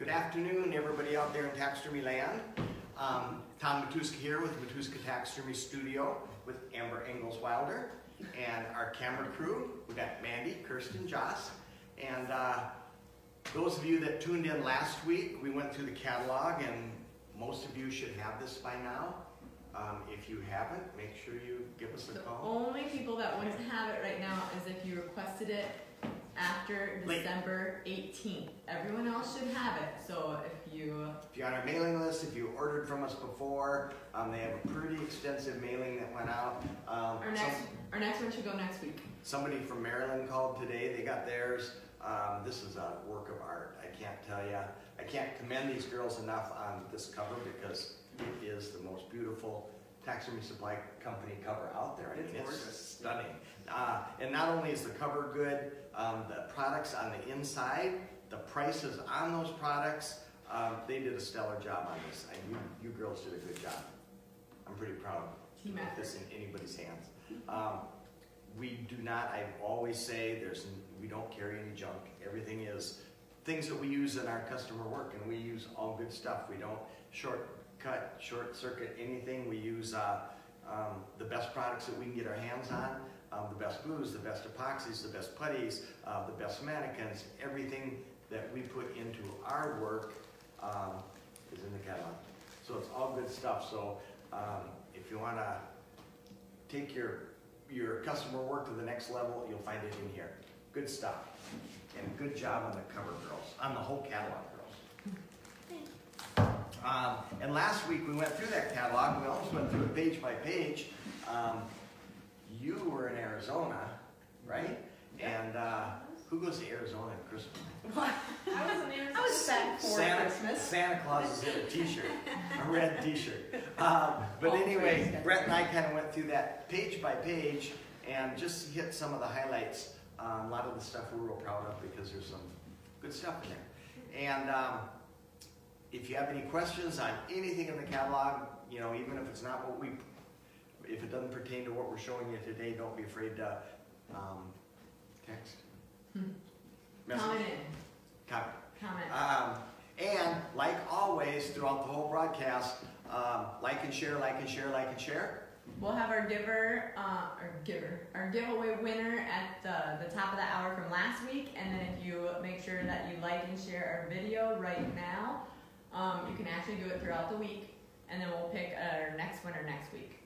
Good afternoon, everybody out there in taxidermy land. Um, Tom Matuska here with Matuska Taxidermy Studio with Amber Engels Wilder and our camera crew. We got Mandy, Kirsten, Joss, and uh, those of you that tuned in last week, we went through the catalog, and most of you should have this by now. Um, if you haven't, make sure you give us a The call. only people that wouldn't have it right now is if you requested it after Late. December 18th. Everyone else should have it. So if you, If you're on our mailing list, if you ordered from us before, um, they have a pretty extensive mailing that went out. Um, our some- next, our next one should go next week. Somebody from Maryland called today, they got theirs. Um, this is a work of art, I can't tell you. I can't commend these girls enough on this cover because it is the most beautiful taxidermy supply company cover out there. I mean, It's it's gorgeous. stunning. Uh, and not only is the cover good, um, the products on the inside, the prices on those products, um, they did a stellar job on this. And you, you girls did a good job. I'm pretty proud to put this in anybody's hands. Um, we do not, I always say, there's, we don't carry any junk. Everything is things that we use in our customer work, and we use all good stuff. We don't shortcut, short circuit anything. We use uh, um, the best products that we can get our hands on, um, the best glues, the best epoxies, the best putties, uh, the best mannequins. Everything that we put into our work um, is in the catalog. So it's all good stuff. So um, if you want to take your your customer work to the next level, you'll find it in here. Good stuff. And good job on the cover girls, on the whole catalog girls. Um, and last week we went through that catalog, we almost went through it page by page. You were in Arizona, right? And uh, who goes to Arizona at Christmas? What? I was in I was back for Santa, Christmas. Santa Claus is in a t-shirt, a red t-shirt. Um, but All anyway. Brett and I kind of went through that page by page and just hit some of the highlights. Um, a lot of the stuff we're real proud of because there's some good stuff in there. And um, if you have any questions on anything in the catalog, you know, even if it's not what we, if it doesn't pertain to what we're showing you today, don't be afraid to um, text. Hmm. Message. Comment in. Comment. Comment. Um, and like always, throughout the whole broadcast, um, like and share, like and share, like and share. We'll have our giver, uh, our giver, our giveaway winner at the, the top of the hour from last week. And then if you make sure that you like and share our video right now, um, you can actually do it throughout the week. And then we'll pick our next winner next week.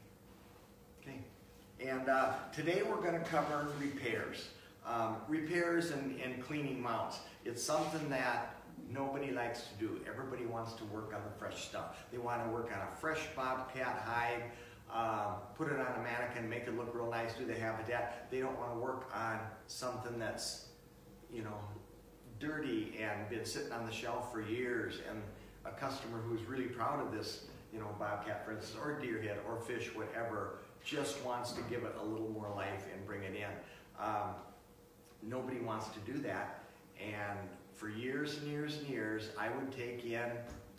And uh, today we're going to cover repairs. Um, repairs and, and cleaning mounts. It's something that nobody likes to do. Everybody wants to work on the fresh stuff. They want to work on a fresh bobcat hide, um, put it on a mannequin, make it look real nice, do the habitat. They don't want to work on something that's, you know, dirty and been sitting on the shelf for years and a customer who's really proud of this, you know, bobcat for instance, or deerhead or fish, whatever, just wants to give it a little more life and bring it in. Um, nobody wants to do that. And for years and years and years, I would take in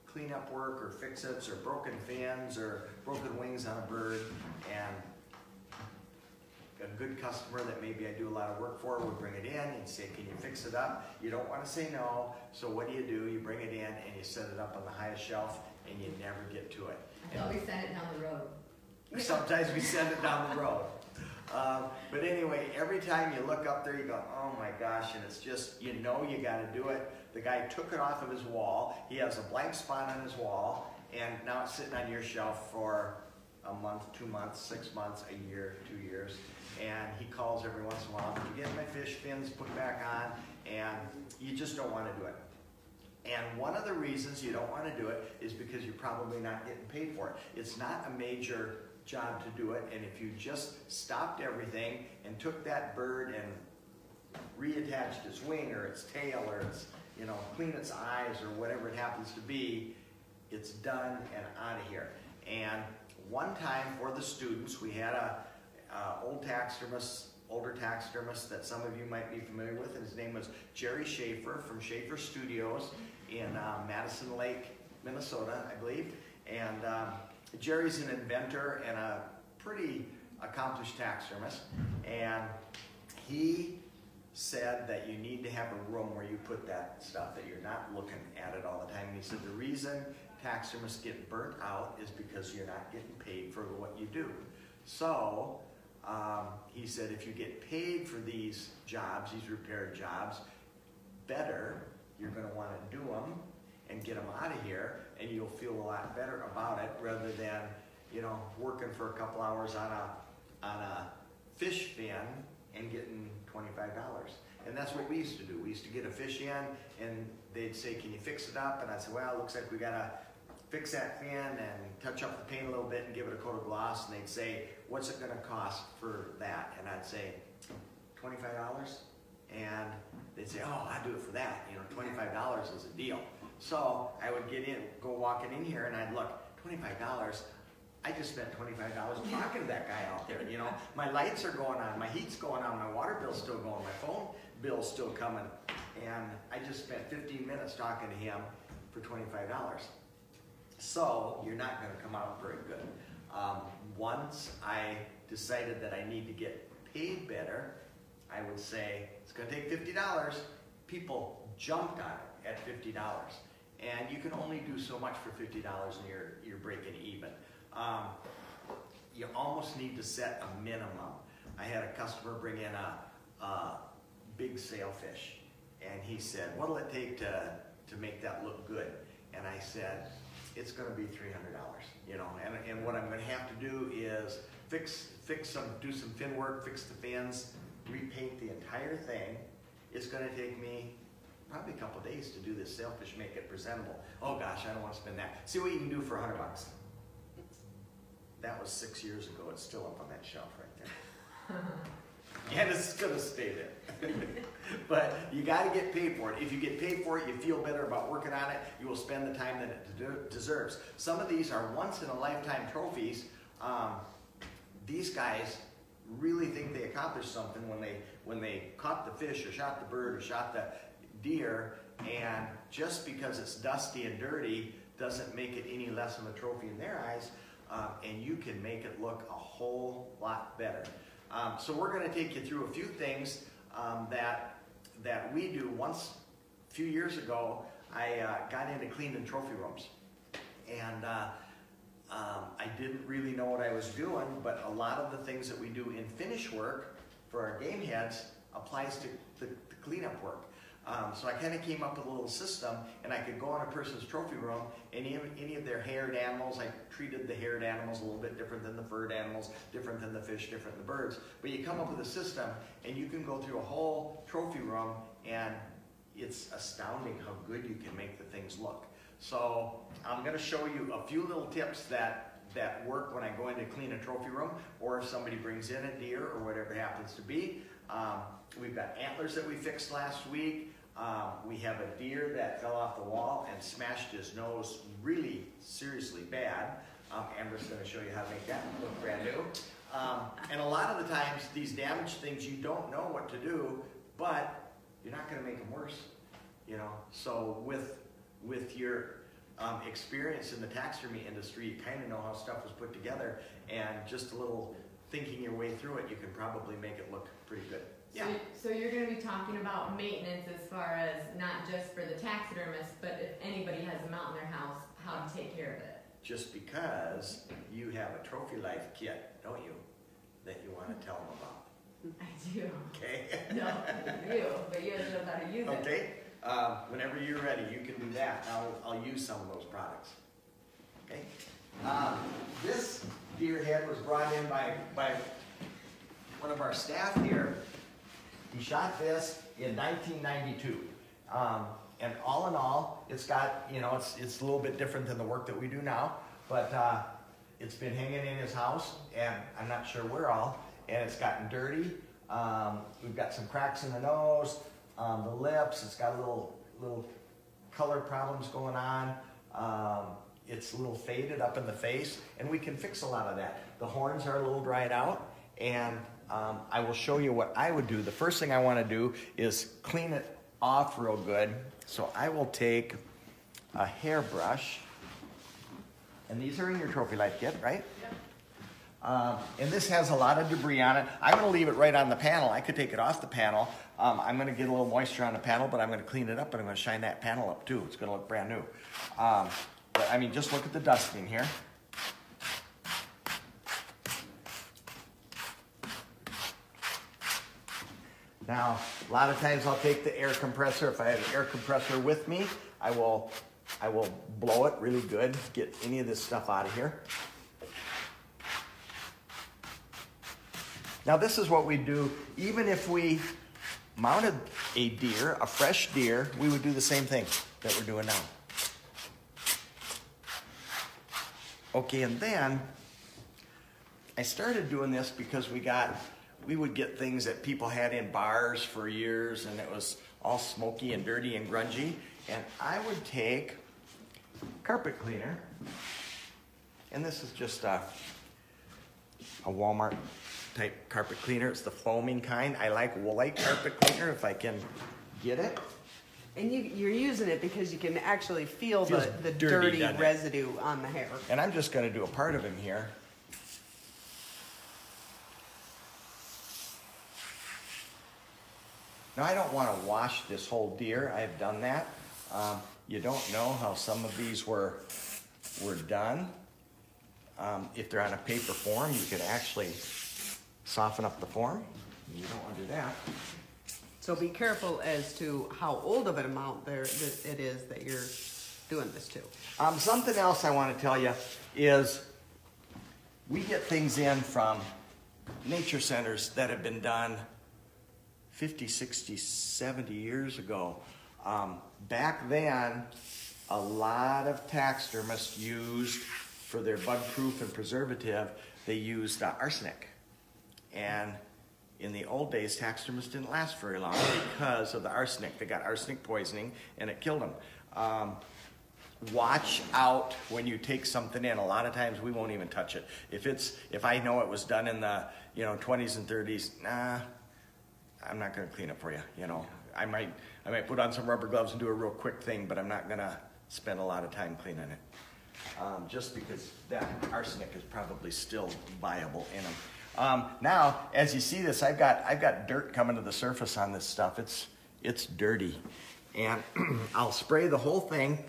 cleanup work or fix-its or broken fins or broken wings on a bird and a good customer that maybe I do a lot of work for would bring it in and say, can you fix it up? You don't want to say no, so what do you do? You bring it in and you set it up on the highest shelf and you never get to it. I we sent it down the road. Sometimes we send it down the road. Um, but anyway, every time you look up there, you go, oh my gosh, and it's just, you know you got to do it. The guy took it off of his wall. He has a blank spot on his wall, and now it's sitting on your shelf for a month, two months, six months, a year, two years. And he calls every once in a while, "Can you get my fish fins put back on? And you just don't want to do it. And one of the reasons you don't want to do it is because you're probably not getting paid for it. It's not a major job to do it, and if you just stopped everything and took that bird and reattached its wing or its tail or its, you know, clean its eyes or whatever it happens to be, it's done and out of here. And one time for the students, we had a, uh, old taxidermist, older taxidermist that some of you might be familiar with, and his name was Jerry Schaefer from Schaefer Studios in uh, Madison Lake, Minnesota, I believe. And um, Jerry's an inventor and a pretty accomplished taxidermist, and he said that you need to have a room where you put that stuff, that you're not looking at it all the time. And he said the reason taxidermists get burnt out is because you're not getting paid for what you do. So um, he said if you get paid for these jobs, these repair jobs, better, you're going to want to do them and get them out of here, and you'll feel a lot better about it rather than you know working for a couple hours on a on a fish fin and getting $25. And that's what we used to do. We used to get a fish in and they'd say, can you fix it up? And I'd say, well, it looks like we gotta fix that fin and touch up the paint a little bit and give it a coat of gloss. And they'd say, what's it gonna cost for that? And I'd say, $25? And they'd say, oh, I'd do it for that. You know, $25 is a deal. So I would get in, go walking in here and I'd look, $25, I just spent twenty-five dollars talking to that guy out there, you know? My lights are going on, my heat's going on, my water bill's still going, my phone bill's still coming. And I just spent fifteen minutes talking to him for twenty-five dollars. So, you're not gonna come out very good. Um, once I decided that I need to get paid better, I would say, it's gonna take fifty dollars. People jumped on it at fifty dollars. And you can only do so much for fifty dollars and you're, you're breaking even um, you almost need to set a minimum. I had a customer bring in a, a big sailfish, and he said, "What'll it take to to make that look good?" And I said, "It's going to be three hundred dollars, you know. And, and what I'm going to have to do is fix fix some, do some fin work, fix the fins, repaint the entire thing. It's going to take me." Probably a couple days to do this sailfish, make it presentable. Oh gosh, I don't want to spend that. See what you can do for a hundred bucks. That was six years ago. It's still up on that shelf right there. and it's gonna stay there. but you got to get paid for it. If you get paid for it, you feel better about working on it. You will spend the time that it deserves. Some of these are once in a lifetime trophies. Um, these guys really think they accomplished something when they when they caught the fish or shot the bird or shot the deer. And just because it's dusty and dirty doesn't make it any less of a trophy in their eyes um, and you can make it look a whole lot better. Um, so we're going to take you through a few things um, that that we do. Once a few years ago, I uh, got into cleaning trophy rooms, and uh, um, I didn't really know what I was doing. But a lot of the things that we do in finish work for our game heads applies to the, the cleanup work. Um, so I kind of came up with a little system, and I could go in a person's trophy room, any of, any of their haired animals, I treated the haired animals a little bit different than the furred animals, different than the fish, different than the birds. But you come up with a system, and you can go through a whole trophy room, and it's astounding how good you can make the things look. So I'm going to show you a few little tips that that work when I go in to clean a trophy room, or if somebody brings in a deer or whatever happens to be. Um, we've got antlers that we fixed last week. Um, we have a deer that fell off the wall and smashed his nose really seriously bad. Um, Amber's going to show you how to make that look brand new. Um, and a lot of the times, these damaged things, you don't know what to do, but you're not going to make them worse. You know, so with with your um, experience in the taxidermy industry, you kind of know how stuff was put together, and just a little thinking your way through it, you can probably make it look pretty good. Yeah. So, so you're going to be talking about maintenance as far as not just for the taxidermist, but if anybody has a mount in their house, how to take care of it. Just because you have a trophy life kit, don't you, that you want to tell them about? I do. Okay. no, you, but you have to know how to use it. Okay. Uh, whenever you're ready, you can do that. I'll, I'll use some of those products. Okay. Um, this deer head was brought in by by one of our staff here he shot this in 1992. Um, and all in all, it's got, you know, it's, it's a little bit different than the work that we do now, but uh, it's been hanging in his house, and I'm not sure where all, and it's gotten dirty. Um, we've got some cracks in the nose, um, the lips, it's got a little, little color problems going on. Um, it's a little faded up in the face, and we can fix a lot of that. The horns are a little dried out, and um, I will show you what I would do. The first thing I want to do is clean it off real good. So I will take a hairbrush, and these are in your trophy life kit, right? Yep. Um, and this has a lot of debris on it. I'm gonna leave it right on the panel. I could take it off the panel. Um, I'm gonna get a little moisture on the panel, but I'm gonna clean it up and I'm gonna shine that panel up too. It's gonna look brand new. Um, but I mean, just look at the dusting here. Now, a lot of times I'll take the air compressor. If I have an air compressor with me, I will, I will blow it really good, get any of this stuff out of here. Now, this is what we do. Even if we mounted a deer, a fresh deer, we would do the same thing that we're doing now. Okay, and then I started doing this because we got, we would get things that people had in bars for years and it was all smoky and dirty and grungy. And I would take carpet cleaner, and this is just a, a Walmart type carpet cleaner. It's the foaming kind. I like white carpet cleaner if I can get it. And you, you're using it because you can actually feel the, Feels the dirty, dirty residue on the hair. And I'm just gonna do a part of him here. Now, I don't wanna wash this whole deer, I've done that. Um, you don't know how some of these were, were done. Um, if they're on a paper form, you could actually soften up the form. You don't wanna do that. So be careful as to how old of an amount there that it is that you're doing this to. Um, something else I want to tell you is we get things in from nature centers that have been done 50, 60, 70 years ago. Um, back then, a lot of taxidermists used, for their bug proof and preservative, they used uh, arsenic. And in the old days, taxidermists didn't last very long because of the arsenic. They got arsenic poisoning and it killed them. Um, watch out when you take something in. A lot of times we won't even touch it. If it's if I know it was done in the you know 20s and 30s, nah, I'm not gonna clean it for you. You know, I might I might put on some rubber gloves and do a real quick thing, but I'm not gonna spend a lot of time cleaning it. Um, just because that arsenic is probably still viable in them. Um, now, as you see this, I've got I've got dirt coming to the surface on this stuff. It's it's dirty, and I'll spray the whole thing.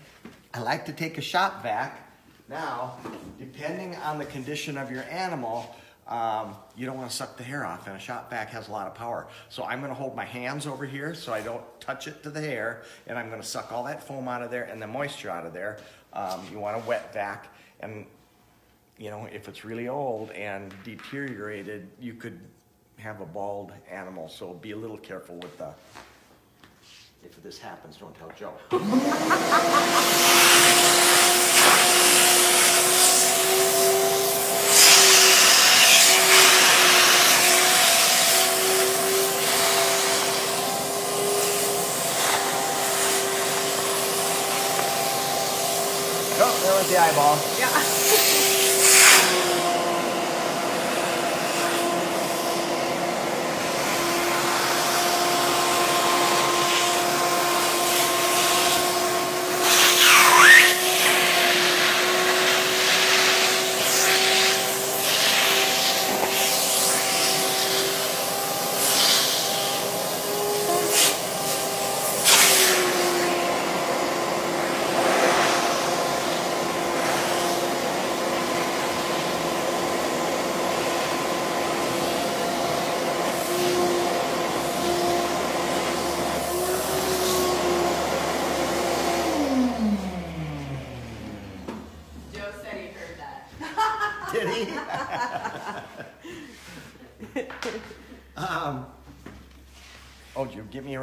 I like to take a shop vac. Now, depending on the condition of your animal, um, you don't want to suck the hair off, and a shop vac has a lot of power. So I'm going to hold my hands over here so I don't touch it to the hair, and I'm going to suck all that foam out of there and the moisture out of there. Um, you want a wet vac, and you know if it's really old and deteriorated, you could have a bald animal. So be a little careful with the. If this happens, don't tell Joe. eyeball.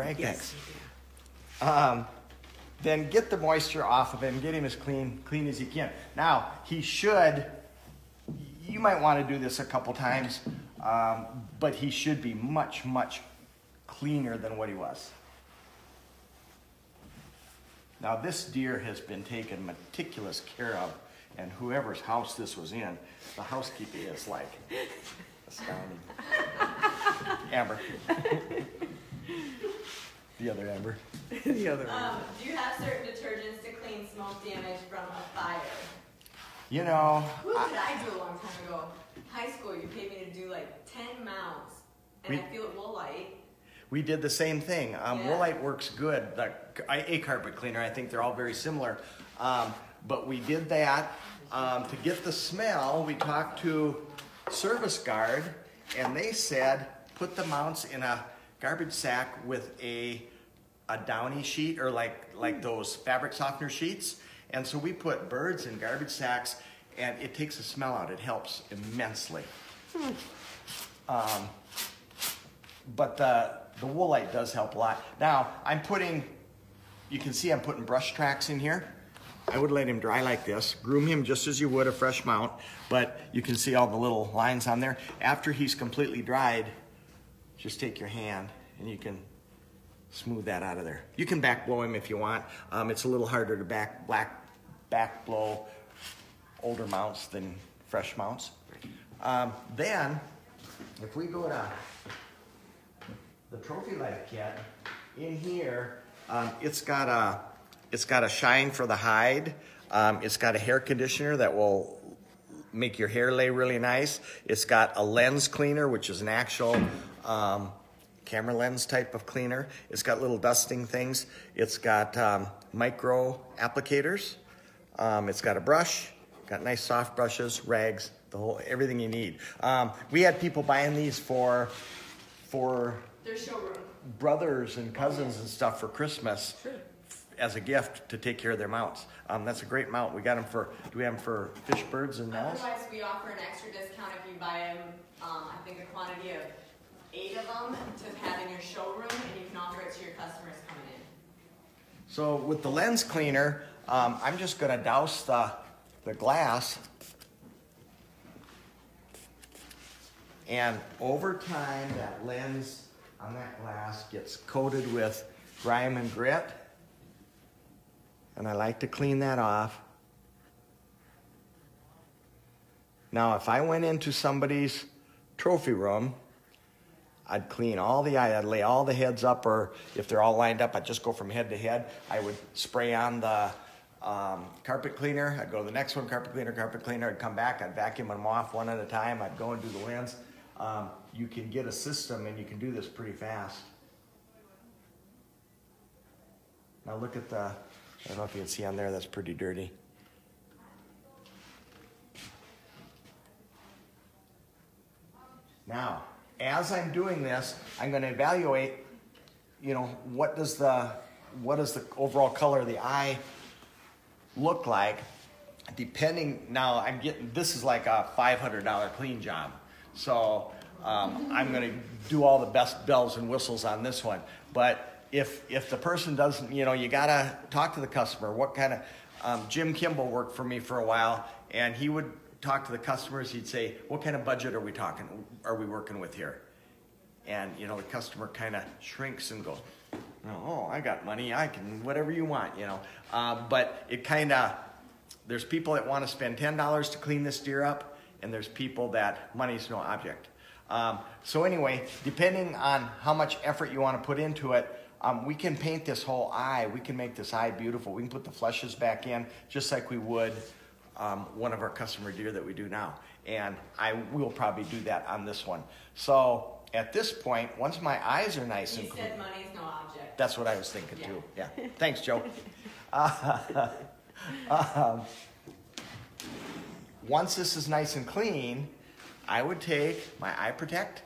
Did you give me? Yes. Um, then get the moisture off of him. Get him as clean, clean as you can. Now he should. You might want to do this a couple times, um, but he should be much, much cleaner than what he was. Now this deer has been taken meticulous care of, and whoever's house this was in, the housekeeping is like astounding. Amber. The other Amber. the other one. Um, do you have certain detergents to clean smoke damage from a fire? You know, Who did I do a long time ago? high school, you paid me to do like ten mounts, and We- I feel it will light. We did the same thing. Um, Yeah. Woolite works good. The I- a carpet cleaner, I think they're all very similar. Um, but we did that um, to get the smell. We talked to Service Guard, and they said put the mounts in a garbage sack with a a downy sheet or like like those fabric softener sheets. And so we put birds in garbage sacks, and it takes the smell out. It helps immensely. Um, but the the woolite does help a lot. Now I'm putting, you can see I'm putting brush tracks in here. I would let him dry like this, groom him just as you would a fresh mount, but you can see all the little lines on there. After he's completely dried, just take your hand and you can smooth that out of there. You can back blow him if you want. Um, it's a little harder to back black back blow older mounts than fresh mounts. Um, then, if we go to the Trophy Life kit, in here, um, it's got a it's got a shine for the hide. Um, it's got a hair conditioner that will make your hair lay really nice. It's got a lens cleaner, which is an actual um, camera lens type of cleaner. It's got little dusting things. It's got um, micro applicators. Um, it's got a brush. Got nice soft brushes, rags, the whole everything you need. Um, we had people buying these for for Their showroom. brothers and cousins and stuff for Christmas as a gift to take care of their mounts. Um, that's a great mount. We got them for. Do we have them for fish, birds, and mouse? Otherwise, we offer an extra discount if you buy them. Um, I think a quantity of eight of them to have in your showroom, and you can offer it to your customers coming in. So with the lens cleaner, um, I'm just gonna douse the, the glass. And over time, that lens on that glass gets coated with grime and grit. And I like to clean that off. Now, if I went into somebody's trophy room, I'd clean all the eye, I'd lay all the heads up, or if they're all lined up, I'd just go from head to head. I would spray on the um, carpet cleaner. I'd go to the next one, carpet cleaner, carpet cleaner. I'd come back, I'd vacuum them off one at a time. I'd go and do the lens. Um, you can get a system and you can do this pretty fast. Now look at the, I don't know if you can see on there, that's pretty dirty. Now, as I'm doing this, I'm going to evaluate, you know, what does the what does the overall color of the eye look like? Depending now, I'm getting this is like a $500 clean job, so um, I'm going to do all the best bells and whistles on this one. But if if the person doesn't, you know, you gotta talk to the customer. What kind of um, Jim Kimball worked for me for a while, and he would talk to the customers. He'd say, "What kind of budget are we talking? Are we working with here?" And you know, the customer kind of shrinks and goes, "Oh, I got money. I can whatever you want." You know, uh, but it kind of there's people that want to spend ten dollars to clean this deer up, and there's people that money's no object. Um, so anyway, depending on how much effort you want to put into it, um, we can paint this whole eye. We can make this eye beautiful. We can put the fleshes back in just like we would um, one of our customer deer that we do now. And I will probably do that on this one. So at this point, once my eyes are nice He and clean, said money is no object. that's what I was thinking Yeah. too. Yeah. Thanks, Joe. Uh, um, once this is nice and clean, I would take my eye protect,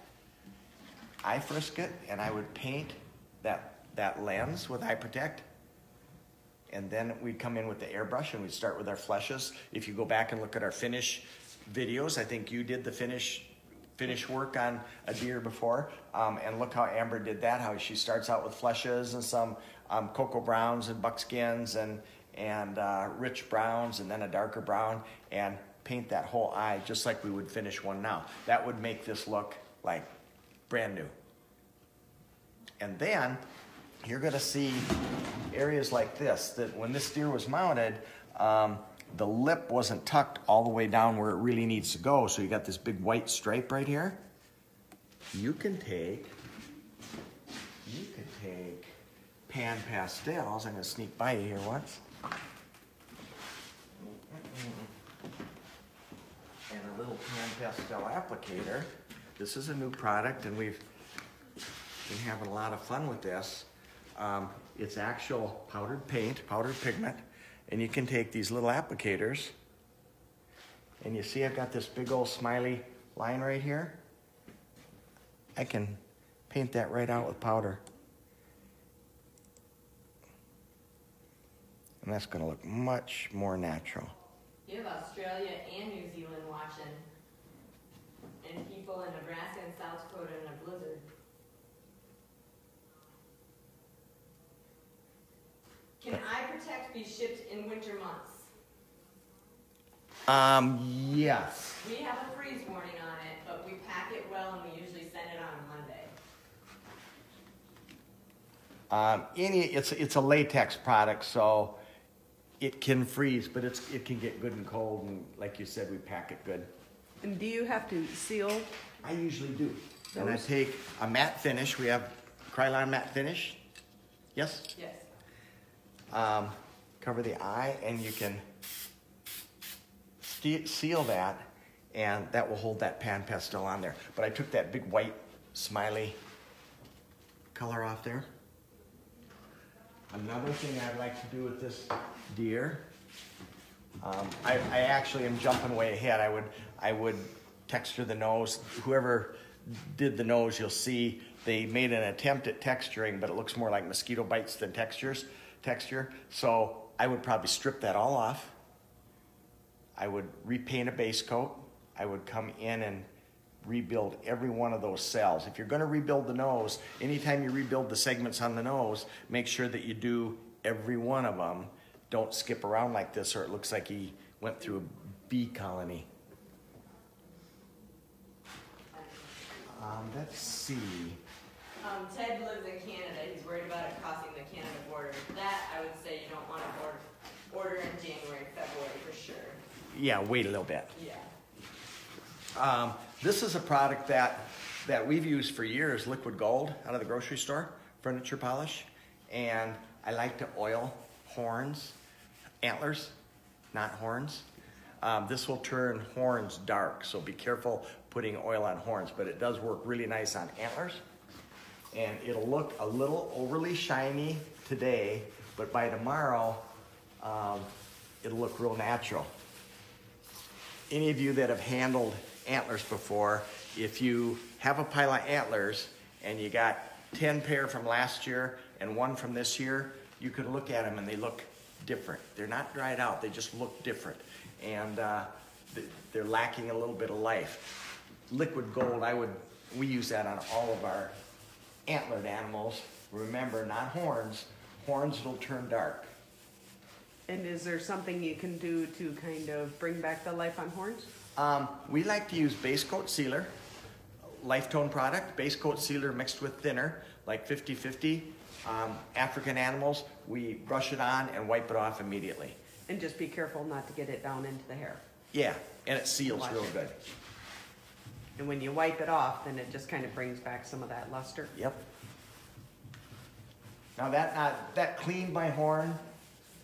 eye frisket, and I would paint that that lens with eye protect. And then we'd come in with the airbrush and we'd start with our fleshes. If you go back and look at our finish videos, I think you did the finish finish work on a deer before. Um, and look how Amber did that, how she starts out with fleshes and some um, cocoa browns and buckskins and, and uh, rich browns and then a darker brown and paint that whole eye just like we would finish one now. That would make this look like brand new. And then you're going to see areas like this that when this deer was mounted, um, the lip wasn't tucked all the way down where it really needs to go. So you got this big white stripe right here. You can take, you can take pan pastels. I'm going to sneak by you here once. And a little pan pastel applicator. This is a new product and we've been having a lot of fun with this. Um, it's actual powdered paint, powdered pigment, and you can take these little applicators and you see I've got this big old smiley line right here. I can paint that right out with powder. And that's gonna look much more natural. You have Australia and New Zealand watching, and people in Nebraska and South Dakota in a blizzard. Can Eye Protect be shipped in winter months? Um, yes. We have a freeze warning on it, but we pack it well and we usually send it on Monday. Um, any, it's, it's a latex product, so it can freeze, but it's, it can get good and cold, and like you said, we pack it good. And do you have to seal? I usually do. And I take a matte finish, we have Krylon matte finish, yes? Yes. Um, cover the eye, and you can seal that, and that will hold that pan pastel on there. But I took that big white smiley color off there. Another thing I'd like to do with this deer, um, I, I actually am jumping way ahead. I would, I would texture the nose. Whoever did the nose, you'll see they made an attempt at texturing, but it looks more like mosquito bites than textures, texture. So I would probably strip that all off. I would repaint a base coat. I would come in and rebuild every one of those cells. If you're going to rebuild the nose, anytime you rebuild the segments on the nose, make sure that you do every one of them. Don't skip around like this, or it looks like he went through a bee colony. Um, let's see. Um, Ted lives in Canada. He's worried about it crossing the Canada border. That I would say you don't want to order, order in January, February for sure. Yeah, wait a little bit. Yeah. Um, this is a product that, that we've used for years, liquid gold out of the grocery store, furniture polish. And I like to oil horns, antlers, not horns. Um, this will turn horns dark, so be careful putting oil on horns, but it does work really nice on antlers. And it'll look a little overly shiny today, but by tomorrow, um, it'll look real natural any of you that have handled antlers before, if you have a pile of antlers and you got 10 pair from last year and one from this year, you can look at them and they look different. They're not dried out, they just look different. And uh, they're lacking a little bit of life. Liquid gold, I would, we use that on all of our antlered animals. Remember, not horns. Horns will turn dark. And is there something you can do to kind of bring back the life on horns? Um, we like to use base coat sealer, Lifetone product, base coat sealer mixed with thinner, like 50-50. Um, African animals, we brush it on and wipe it off immediately. And just be careful not to get it down into the hair. Yeah, and it seals Wash real it. good. And when you wipe it off, then it just kind of brings back some of that luster. Yep. Now that uh, that cleaned my horn,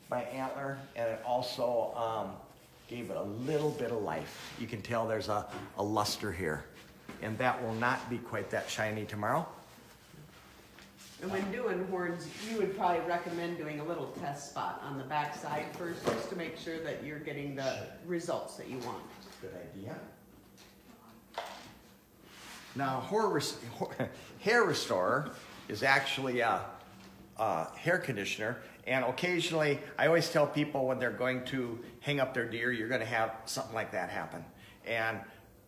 my antler, and it also um, gave it a little bit of life. You can tell there's a, a luster here, and that will not be quite that shiny tomorrow. And when doing horns, you would probably recommend doing a little test spot on the back side first, just to make sure that you're getting the results that you want. Good idea. Now, hair, restorer is actually a, a hair conditioner, and occasionally, I always tell people when they're going to hang up their deer, you're going to have something like that happen. And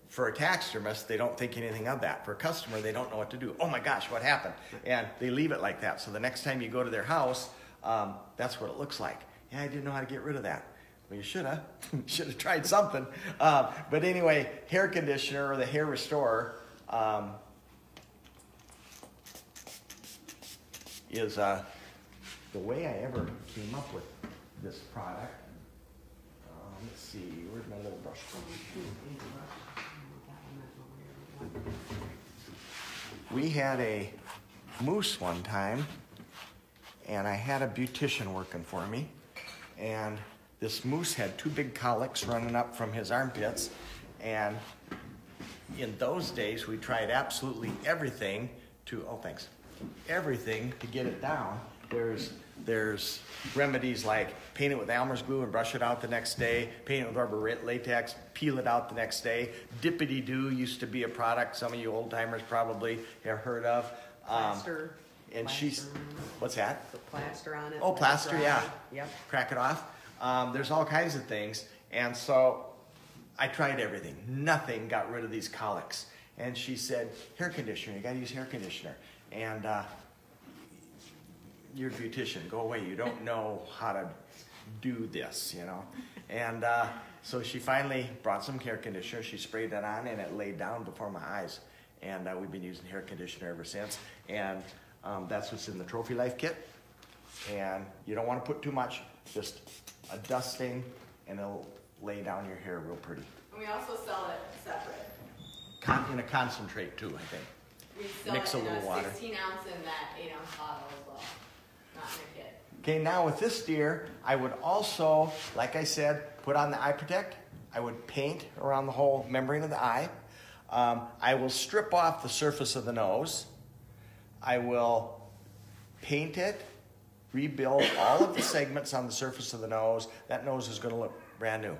for a taxidermist, they don't think anything of that. For a customer, they don't know what to do. Oh my gosh, what happened? And they leave it like that. So the next time you go to their house, um, that's what it looks like. Yeah, I didn't know how to get rid of that. Well, you should have. should have tried something. Uh, but anyway, hair conditioner or the hair restorer um, is uh, the way I ever came up with this product. Um, let's see, where's my little brush? We had a moose one time, and I had a beautician working for me, and this moose had two big cowlicks running up from his armpits, And in those days, we tried absolutely everything to, oh, thanks, everything to get it down. There's, there's remedies like paint it with Elmer's glue and brush it out the next day, paint it with rubber latex, peel it out the next day. Dippity Doo used to be a product some of you old timers probably have heard of. Um, Plaster. and she's, what's that? Put plaster on it. Oh, plaster, yeah. Yep. Crack it off. Um, there's all kinds of things. And so I tried everything. Nothing got rid of these cowlicks. And she said, hair conditioner, you gotta use hair conditioner. And uh, you're a beautician, go away. You don't know how to do this, you know. And uh, so she finally brought some hair conditioner. She sprayed that on and it laid down before my eyes. And uh, we've been using hair conditioner ever since. And um, that's what's in the Trophy Life kit. And you don't want to put too much, just a dusting, and it'll lay down your hair real pretty. And we also sell it separate. Con- in a concentrate too, I think. We sell Mix it a in little a water. 16 ounce and that 8 ounce bottle as well, not in a kit. Okay, now with this deer, I would also, like I said, put on the eye protect. I would paint around the whole membrane of the eye. Um, I will strip off the surface of the nose. I will paint it, rebuild all of the segments on the surface of the nose. That nose is going to look brand new.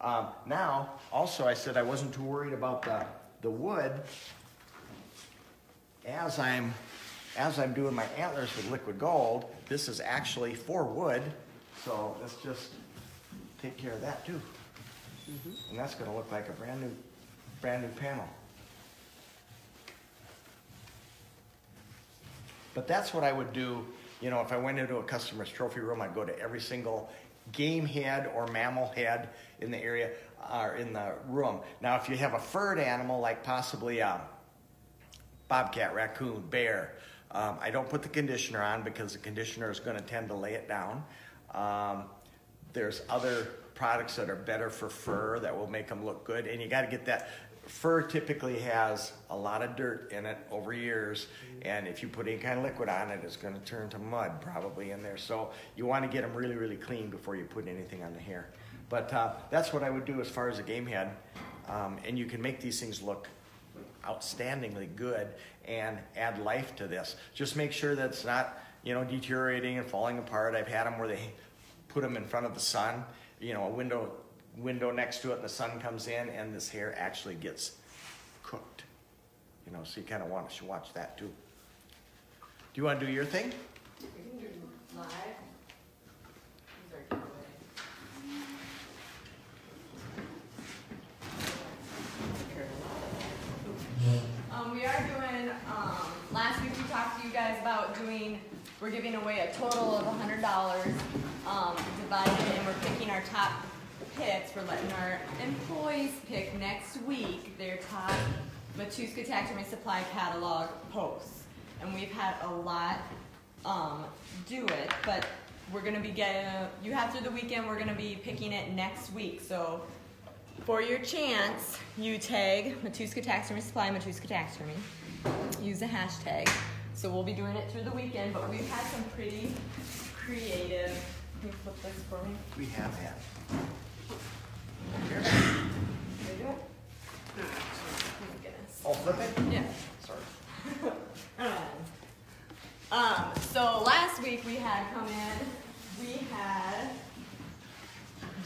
Um, now, also, I said I wasn't too worried about the, the wood. As I'm as I'm doing my antlers with liquid gold, this is actually for wood, so let's just take care of that too. And that's gonna look like a brand new, brand new panel. But that's what I would do, you know, if I went into a customer's trophy room, I'd go to every single game head or mammal head in the area, or in the room. Now, if you have a furred animal, like possibly a bobcat, raccoon, bear, um, I don't put the conditioner on because the conditioner is gonna tend to lay it down. Um, there's other products that are better for fur that will make them look good, and you gotta get that, fur typically has a lot of dirt in it over years, and if you put any kind of liquid on it, it's gonna turn to mud probably in there. So you wanna get them really, really clean before you put anything on the hair. But uh, that's what I would do as far as a game head, um, and you can make these things look outstandingly good and add life to this. Just make sure that it's not, you know, deteriorating and falling apart. I've had them where they put them in front of the sun, you know, a window window next to it, and the sun comes in, and this hair actually gets cooked. You know, so you kind of want to watch that too. Do you want to do your thing? Live. Are. Um, we are doing, um, last week we talked to you guys about doing, we're giving away a total of hundred dollars, um, divided, and we're picking our top picks, we're letting our employees pick next week their top Matuska Taxidermy Supply Catalog posts. And we've had a lot, um, do it, but we're gonna be getting, a- you have through the weekend, we're gonna be picking it next week, so for your chance, you tag Matuska Taxidermy Supply, Matuska Taxidermy. Use the hashtag. So we'll be doing it through the weekend, but we've had some pretty creative. Can you flip this for me? We have had. Can you do? Oh my goodness. Oh, flip it? Yeah. Sorry. Um, so last week we had come in, we had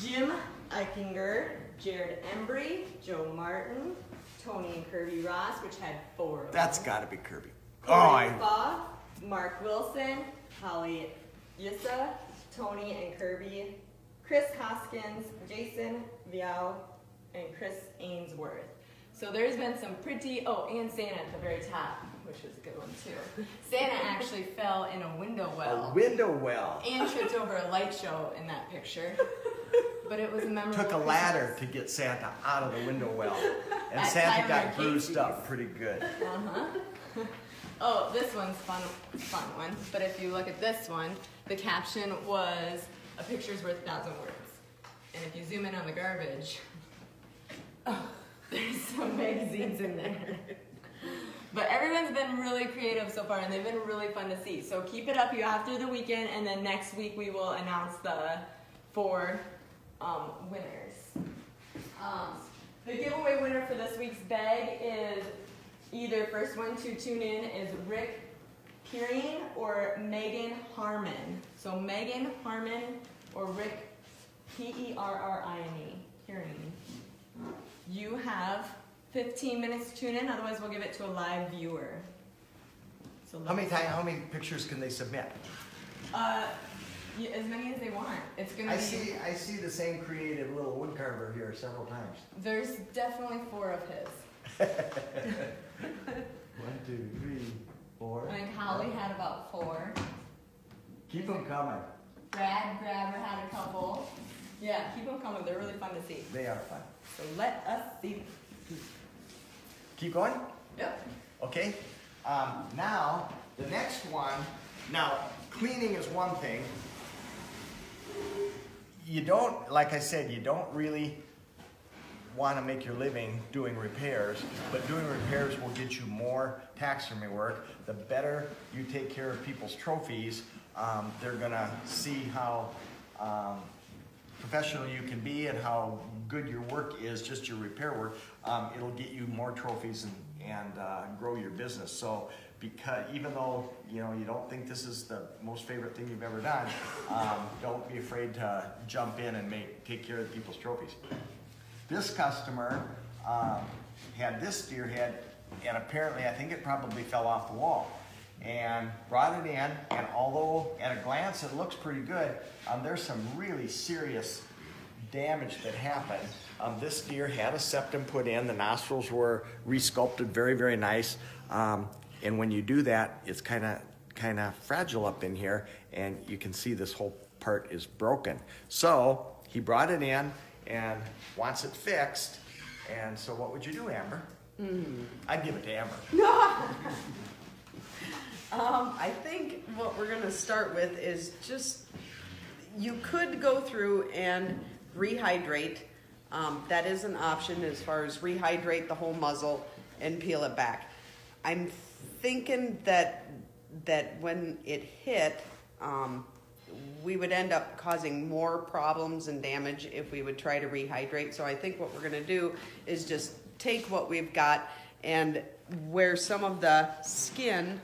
Jim Eichinger, Jared Embry, Joe Martin, Tony and Kirby Ross, which had four of That's them. got to be Kirby. Oh, I, Mark Wilson, Holly Yissa, Tony and Kirby, Chris Hoskins, Jason Viao, and Chris Ainsworth. So there's been some pretty, oh, and Santa at the very top, which was a good one too. Santa actually fell in a window well. a window well. and tripped over a light show in that picture. But it was a memorable. Took a Christmas. ladder to get Santa out of the window well. And At Santa got bruised Casey's. up pretty good. Uh-huh. oh, this one's fun, fun one. But if you look at this one, the caption was "A picture's worth a thousand words." And if you zoom in on the garbage, oh, there's some magazines in there. But everyone's been really creative so far, and they've been really fun to see. So keep it up. You through the weekend, and then next week we will announce the four um, winners. Um, The giveaway winner for this week's bag is either first one to tune in is Rick Perrine or Megan Harmon. So Megan Harmon or Rick P E R R I N E Perrine. You have 15 minutes to tune in, otherwise we'll give it to a live viewer. So How many let's- how many pictures can they submit? Uh, y- as many as they want. It's gonna I be. see, I see the same creative little woodcarver here several times. There's definitely four of his. One, two, three, four. I think Holly had about four. Keep them coming. Brad Grabber had a couple. Yeah, keep them coming. They're really fun to see. They are fun. So let us see. Keep going? Yep. Okay? Um, now, the next one, now, cleaning is one thing. You don't, like I said, you don't really want to make your living doing repairs, but doing repairs will get you more taxidermy work. The better you take care of people's trophies, um, they're gonna see how um, professional you can be and how good your work is, just your repair work. Um, it'll get you more trophies and, and uh, grow your business. So, because even though you know you don't think this is the most favorite thing you've ever done, um, don't be afraid to jump in and make take care of people's trophies. This customer um, had this deer head, and apparently, I think it probably fell off the wall, and brought it in. And although at a glance it looks pretty good, um, there's some really serious damage that happened. Um, this deer had a septum put in. The nostrils were resculpted, very, very nice. Um, and when you do that, it's kind of kind of fragile up in here, and you can see this whole part is broken. So he brought it in and wants it fixed. And so, what would you do, Amber? I'd give it to Amber. Um, I think what we're gonna start with is just, you could go through and rehydrate. Um, that is an option as far as rehydrate the whole muzzle and peel it back. I'm thinking that, that when it hit, um, we would end up causing more problems and damage if we would try to rehydrate. So I think what we're gonna do is just take what we've got and where some of the skin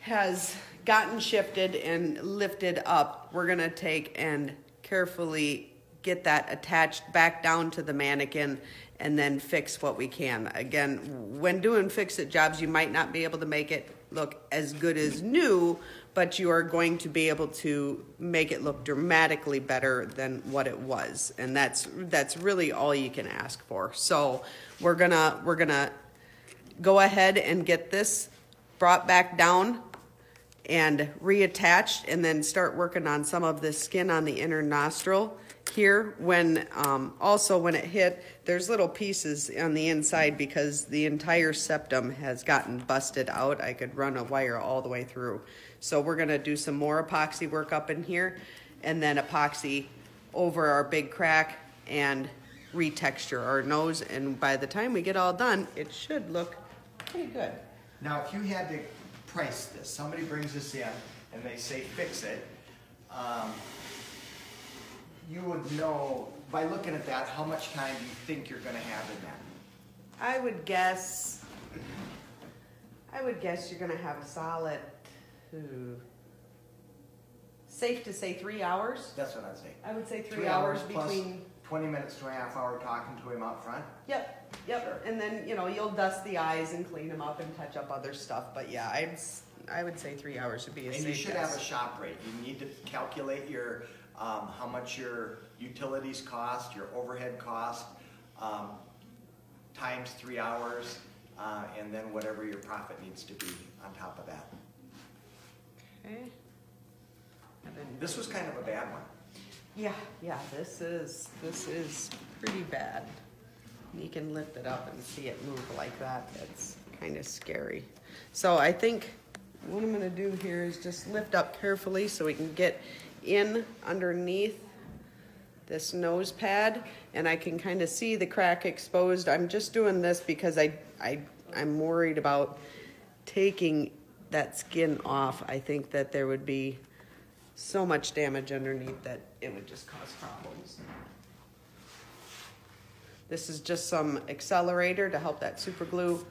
has gotten shifted and lifted up, we're gonna take and carefully get that attached back down to the mannequin and then fix what we can. Again, when doing fix it jobs, you might not be able to make it look as good as new, but you are going to be able to make it look dramatically better than what it was. And that's that's really all you can ask for. So we're gonna we're gonna go ahead and get this brought back down and reattached and then start working on some of the skin on the inner nostril here when um, also when it hit there's little pieces on the inside because the entire septum has gotten busted out i could run a wire all the way through so we're going to do some more epoxy work up in here and then epoxy over our big crack and retexture our nose and by the time we get all done it should look pretty good Now, if you had to price this, somebody brings this in and they say fix it, um, you would know by looking at that how much time you think you're going to have in that. I would guess. I would guess you're gonna have a solid. Ooh, safe to say three hours. That's what I'd say. I would say three, Three hours, hours between. 20 minutes to a half hour talking to him out front. Yep, yep. And then you know you'll dust the eyes and clean them up and touch up other stuff. But yeah, I'd I would say three hours would be a And safe you should guess. have a shop rate. You need to calculate your, um, how much your utilities cost, your overhead cost, um, times three hours, uh, and then whatever your profit needs to be on top of that. Okay. This was kind of a bad one. Yeah, yeah. This is this is pretty bad. You can lift it up and see it move like that. It's kind of scary. So I think what I'm gonna do here is just lift up carefully so we can get in underneath this nose pad and I can kind of see the crack exposed. I'm just doing this because I, I, I'm worried about taking that skin off. I think that there would be so much damage underneath that it would just cause problems. This is just some accelerator to help that super glue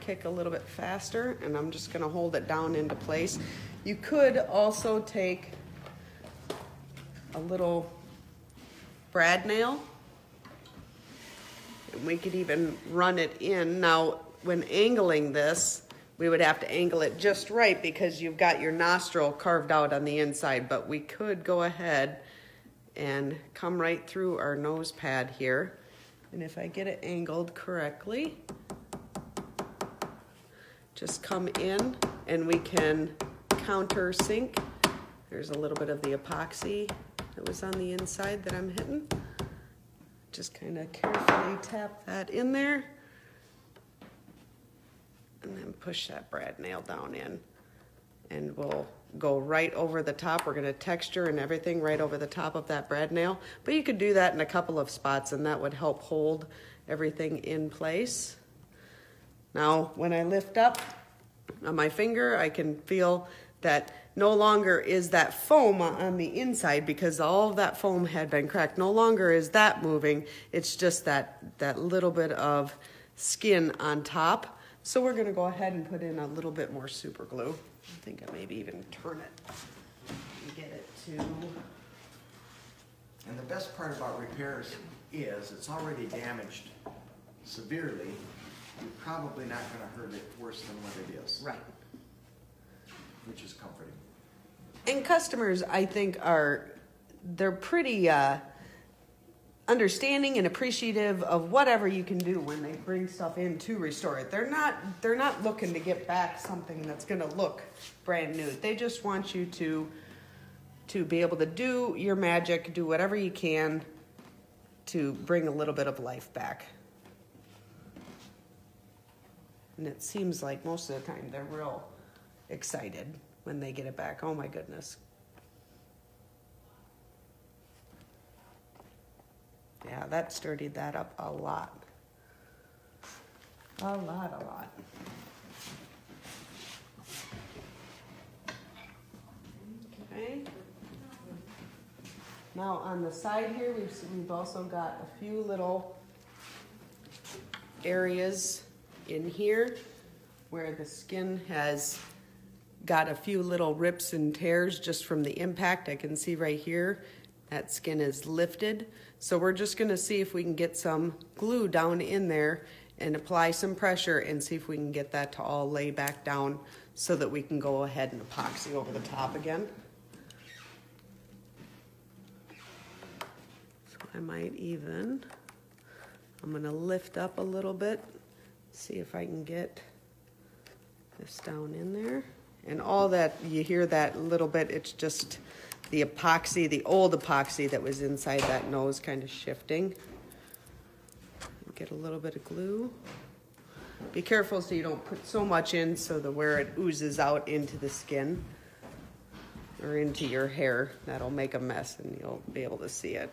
kick a little bit faster, and I'm just gonna hold it down into place. You could also take a little brad nail, and we could even run it in. Now, when angling this, we would have to angle it just right because you've got your nostril carved out on the inside, but we could go ahead and come right through our nose pad here. And if I get it angled correctly, just come in and we can countersink. There's a little bit of the epoxy that was on the inside that I'm hitting. Just kind of carefully tap that in there. Push that brad nail down in. And we'll go right over the top. We're gonna texture and everything right over the top of that brad nail. But you could do that in a couple of spots and that would help hold everything in place. Now, when I lift up on my finger, I can feel that no longer is that foam on the inside because all of that foam had been cracked. No longer is that moving. It's just that, that little bit of skin on top. So we're gonna go ahead and put in a little bit more super glue. I think I maybe even turn it and get it to, And the best part about repairs is it's already damaged severely. You're probably not gonna hurt it worse than what it is, right. which is comforting. And customers, I think, are they're pretty uh, understanding and appreciative of whatever you can do when they bring stuff in to restore it. They're not they're not looking to get back something that's going to look brand new. They just want you to to be able to do your magic, do whatever you can to bring a little bit of life back. And it seems like most of the time they're real excited when they get it back. Oh my goodness. Yeah, that sturdied that up a lot. A lot, a lot. Okay. Now on the side here, we've, we've also got a few little areas in here where the skin has got a few little rips and tears just from the impact. I can see right here that skin is lifted. So we're just gonna see if we can get some glue down in there and apply some pressure and see if we can get that to all lay back down so that we can go ahead and epoxy over the top again. So I might even, I'm gonna lift up a little bit, see if I can get this down in there. And all that, you hear that little bit, it's just the epoxy, the old epoxy that was inside that nose kind of shifting. Get a little bit of glue. Be careful so you don't put so much in so that where it oozes out into the skin or into your hair, that'll make a mess and you'll be able to see it.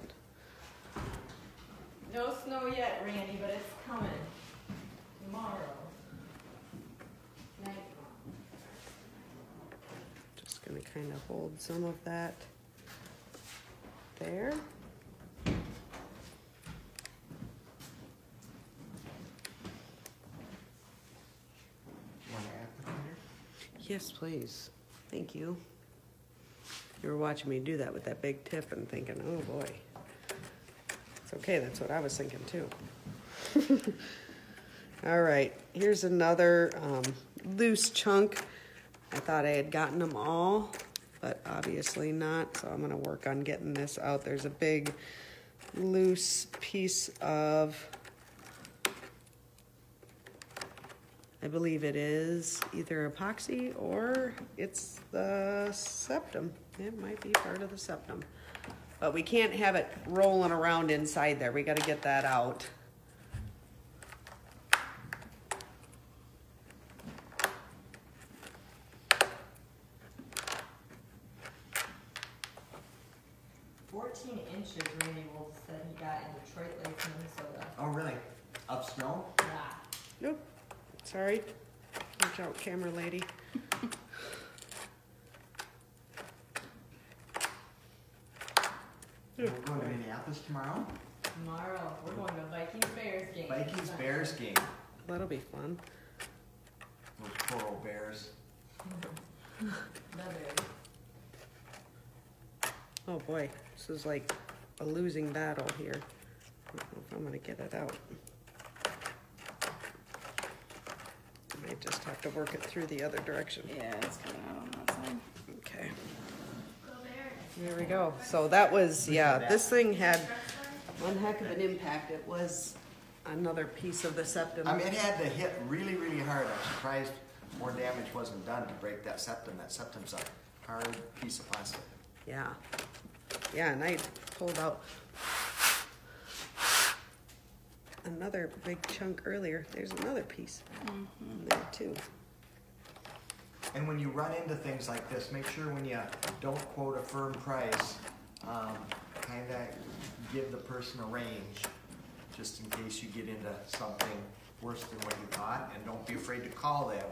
No snow yet, Randy, but it's coming tomorrow. Just gonna kind of hold some of that there. To? Yes, please. Thank you. You were watching me do that with that big tip and thinking, oh boy. It's okay, that's what I was thinking too. All right, here's another um, loose chunk. I thought I had gotten them all, but obviously not, so I'm gonna work on getting this out. There's a big loose piece of I believe it is either epoxy or it's the septum. It might be part of the septum. But we can't have it rolling around inside there. We gotta get that out. Fourteen inches Randy Wolf said he got in Detroit Lakes, Minnesota. Oh, really? Up snow? Yeah. Nope, sorry. Watch out, camera lady. We're going to Minneapolis tomorrow? Tomorrow, we're going to Vikings Bears game. Vikings Bears game. That'll be fun. Those poor old Bears. The Bears. Oh boy, this is like a losing battle here. I don't know if I'm gonna get it out. I might just have to work it through the other direction. Yeah, it's coming out on that side. Okay. There we go. So that was, yeah, this thing had one heck of an impact. It was another piece of the septum. I mean, it had to hit really, really hard. I'm surprised more damage wasn't done to break that septum. That septum's a hard piece of plastic. Yeah. Yeah, and I pulled out another big chunk earlier. There's another piece there too. And when you run into things like this, make sure when you don't quote a firm price, um, kind of give the person a range, just in case you get into something worse than what you thought. And don't be afraid to call them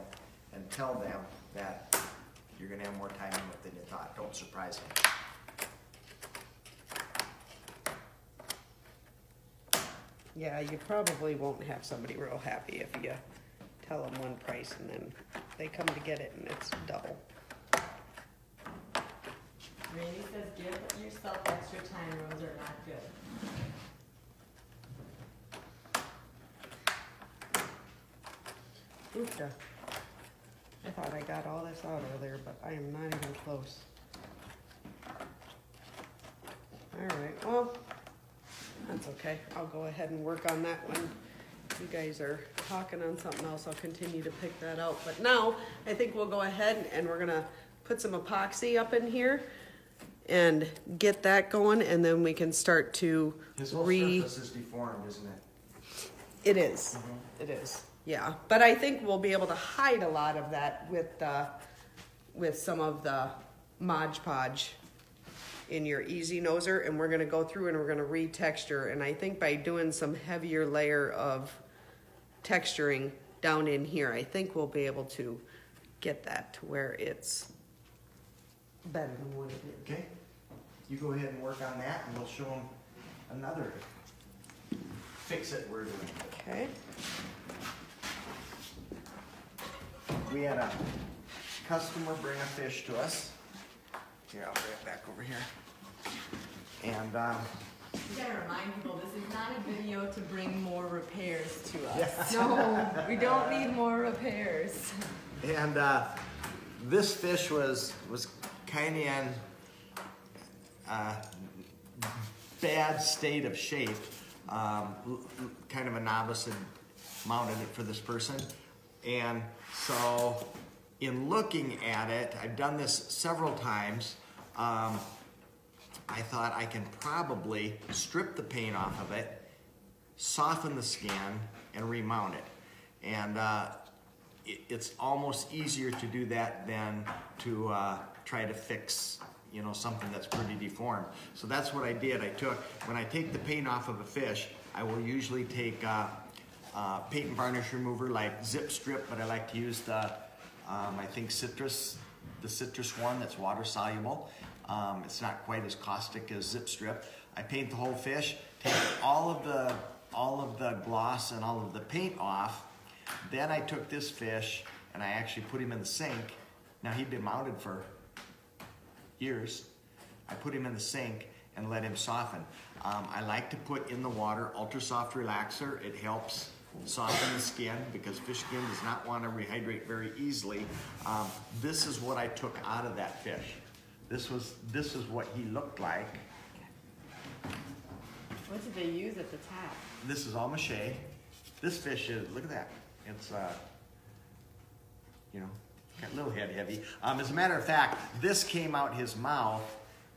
and tell them that you're gonna have more time in it than you thought. Don't surprise them. Yeah, you probably won't have somebody real happy if you tell them one price and then they come to get it and it's double. Randy says give yourself extra time, roads are not good. Oofda. I thought I got all this out earlier, but I am not even close. Alright, well, that's okay. I'll go ahead and work on that one. You guys are talking on something else, I'll continue to pick that out. But now, I think we'll go ahead and we're gonna put some epoxy up in here and get that going, and then we can start to His whole re. surface is deformed, isn't it? It is. It is. Yeah, but I think we'll be able to hide a lot of that with uh, with some of the Mod Podge in your Easy Noser, and we're gonna go through and we're gonna retexture. And I think by doing some heavier layer of texturing down in here, I think we'll be able to get that to where it's better than what it is. Okay, you go ahead and work on that, and we'll show them another fix-it we're doing. Okay. We had a customer bring a fish to us. Here, I'll bring it back over here. And, um, You gotta remind people, this is not a video to bring more repairs to us. Yeah. No, we don't need more repairs. and, uh, this fish was, was kinda in, uh, bad state of shape. Um, kind of a novice had mounted it for this person. And so, in looking at it, I've done this several times. Um, I thought I can probably strip the paint off of it, soften the skin, and remount it. And uh, it, it's almost easier to do that than to uh, try to fix, you know, something that's pretty deformed. So that's what I did. I took when I take the paint off of a fish, I will usually take uh, uh, paint and varnish remover like Zip Strip, but I like to use the um, I think citrus, the citrus one that's water soluble. Um, it's not quite as caustic as Zip Strip. I paint the whole fish, take all of the all of the gloss and all of the paint off. Then I took this fish and I actually put him in the sink. Now he'd been mounted for years. I put him in the sink and let him soften. Um, I like to put in the water ultra soft relaxer. It helps soften the skin because fish skin does not want to rehydrate very easily. Um, this is what I took out of that fish. This was this is what he looked like. What did they use at the top? This is all mache. This fish is look at that. It's uh, you know, got a little head heavy. Um, as a matter of fact, this came out his mouth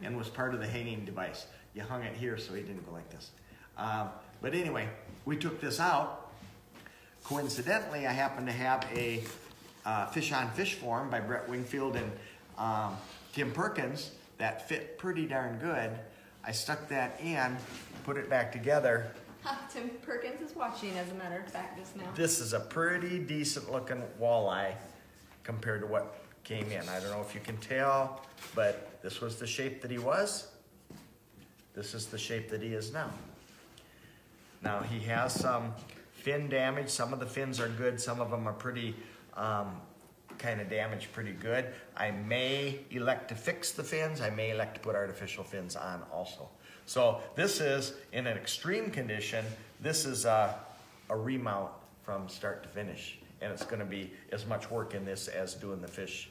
and was part of the hanging device. You hung it here so he didn't go like this. Um, but anyway, we took this out. Coincidentally, I happen to have a uh, Fish on Fish form by Brett Wingfield and um, Tim Perkins that fit pretty darn good. I stuck that in, put it back together. Tim Perkins is watching, as a matter of fact, just now. This is a pretty decent looking walleye compared to what came in. I don't know if you can tell, but this was the shape that he was. This is the shape that he is now. Now, he has some fin damage. Some of the fins are good, some of them are pretty, um, kind of damaged pretty good. I may elect to fix the fins, I may elect to put artificial fins on also. So this is, in an extreme condition, this is a, a remount from start to finish. And it's gonna be as much work in this as doing the fish,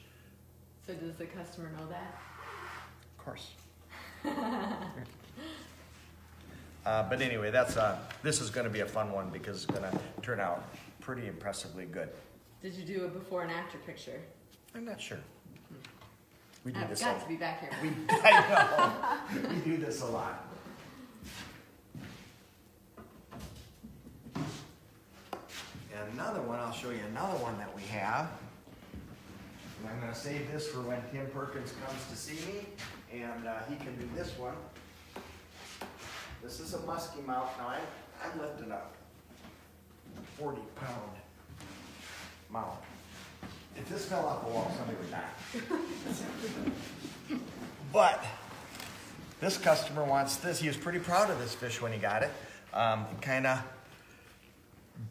So does the customer know that? of course. Uh, but anyway, that's, uh, this is gonna be a fun one because it's gonna turn out pretty impressively good. Did you do a before and after picture? I'm not sure. We do I've this got a to be back here. We, I know. We do this a lot. And another one, I'll show you another one that we have. And I'm gonna save this for when Tim Perkins comes to see me, and, uh, he can do this one. This is a musky mount, now I, I'm lifting up forty pound mount. If this fell off the wall, somebody would die. But this customer wants this. He was pretty proud of this fish when he got it. Um, kind of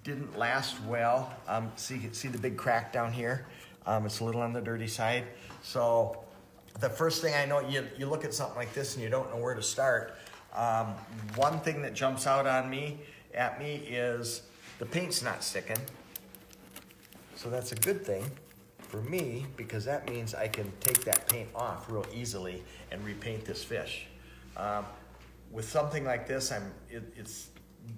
didn't last well. Um, see, see the big crack down here? Um, it's a little on the dirty side. So the first thing I know, you, you look at something like this and you don't know where to start. Um, one thing that jumps out on me, at me, is the paint's not sticking. So that's a good thing for me because that means I can take that paint off real easily and repaint this fish. Um, with something like this, I'm it, it's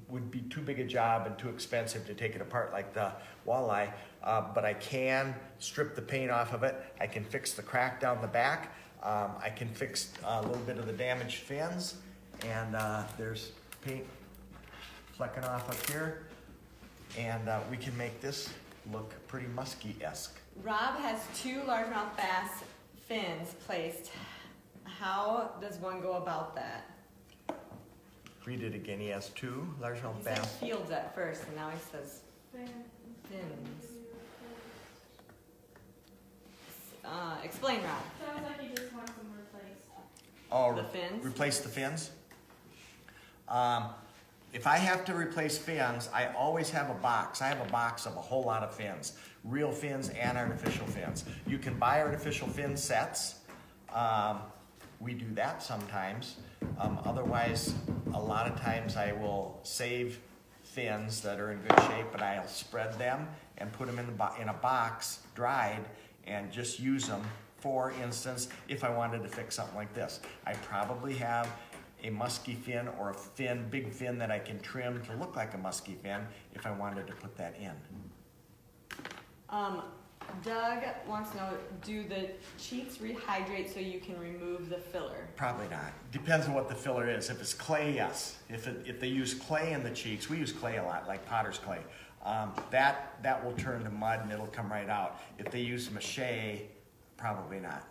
would be too big a job and too expensive to take it apart like the walleye. Uh, but I can strip the paint off of it. I can fix the crack down the back. Um, I can fix a little bit of the damaged fins, and uh, there's paint flecking off up here, and uh, we can make this look pretty musky-esque. Rob has two largemouth bass fins placed. How does one go about that? Read it again. He has two largemouth He said bass. fields at first, and now he says fins. Uh, explain, Rob. Sounds like he just wants them replaced. Oh, The fins? Replace the fins? Um, if I have to replace fins, I always have a box. I have a box of a whole lot of fins, real fins and artificial fins. You can buy artificial fin sets. Um, we do that sometimes. Um, otherwise, a lot of times I will save fins that are in good shape, but I'll spread them and put them in, the in a box, dried, and just use them. For instance, if I wanted to fix something like this, I probably have a musky fin or a fin, big fin that I can trim to look like a musky fin if I wanted to put that in. Um, Doug wants to know, do the cheeks rehydrate so you can remove the filler? Probably not. Depends on what the filler is. If it's clay, yes. If it, if they use clay in the cheeks, we use clay a lot, like potter's clay. Um, that that will turn to mud and it'll come right out. If they use mache, probably not.